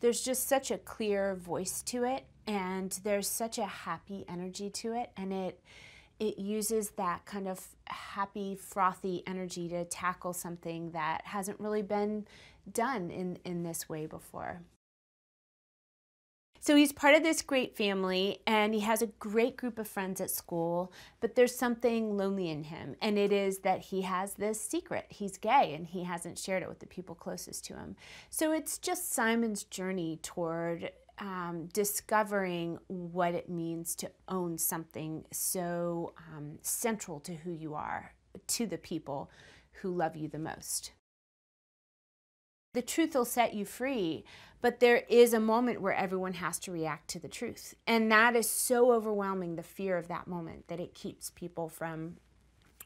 there's just such a clear voice to it and there's such a happy energy to it and it it uses that kind of happy frothy energy to tackle something that hasn't really been done in in this way before so he's part of this great family and he has a great group of friends at school, but there's something lonely in him. And it is that he has this secret. He's gay and he hasn't shared it with the people closest to him. So it's just Simon's journey toward um, discovering what it means to own something so um, central to who you are, to the people who love you the most. The truth will set you free, but there is a moment where everyone has to react to the truth. And that is so overwhelming, the fear of that moment, that it keeps people from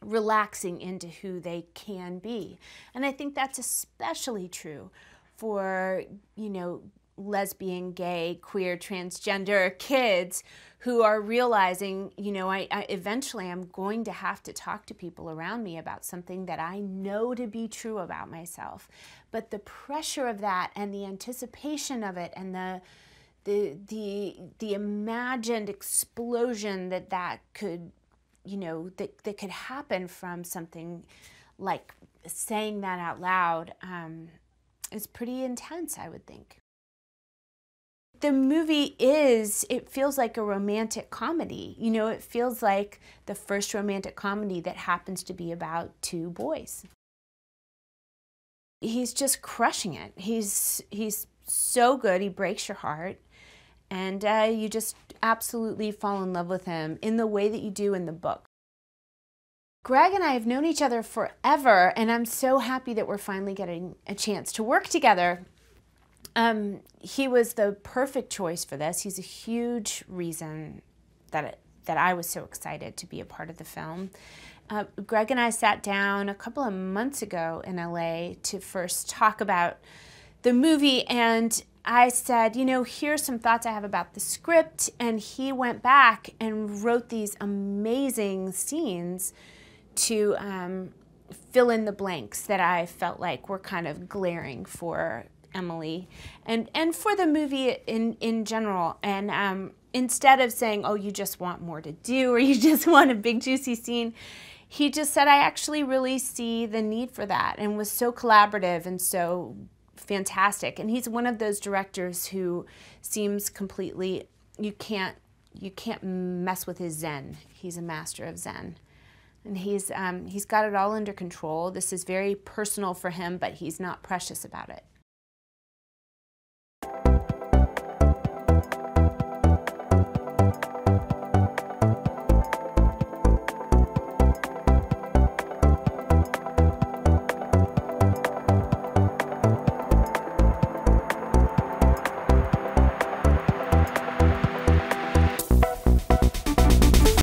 relaxing into who they can be. And I think that's especially true for, you know, lesbian, gay, queer, transgender kids who are realizing, you know, I, I, eventually I'm going to have to talk to people around me about something that I know to be true about myself. But the pressure of that and the anticipation of it and the the the the imagined explosion that that could, you know, that that could happen from something like saying that out loud um, is pretty intense, I would think the movie is, it feels like a romantic comedy. You know, it feels like the first romantic comedy that happens to be about two boys. He's just crushing it. He's, he's so good, he breaks your heart. And uh, you just absolutely fall in love with him in the way that you do in the book. Greg and I have known each other forever, and I'm so happy that we're finally getting a chance to work together. Um, he was the perfect choice for this. He's a huge reason that it, that I was so excited to be a part of the film. Uh, Greg and I sat down a couple of months ago in LA to first talk about the movie, and I said, you know, here's some thoughts I have about the script, and he went back and wrote these amazing scenes to um, fill in the blanks that I felt like were kind of glaring for Emily, and and for the movie in in general. And um, instead of saying, "Oh, you just want more to do," or "You just want a big juicy scene," he just said, "I actually really see the need for that," and was so collaborative and so fantastic. And he's one of those directors who seems completely you can't you can't mess with his zen. He's a master of zen and he's um, he's got it all under control. This is very personal for him, but he's not precious about it.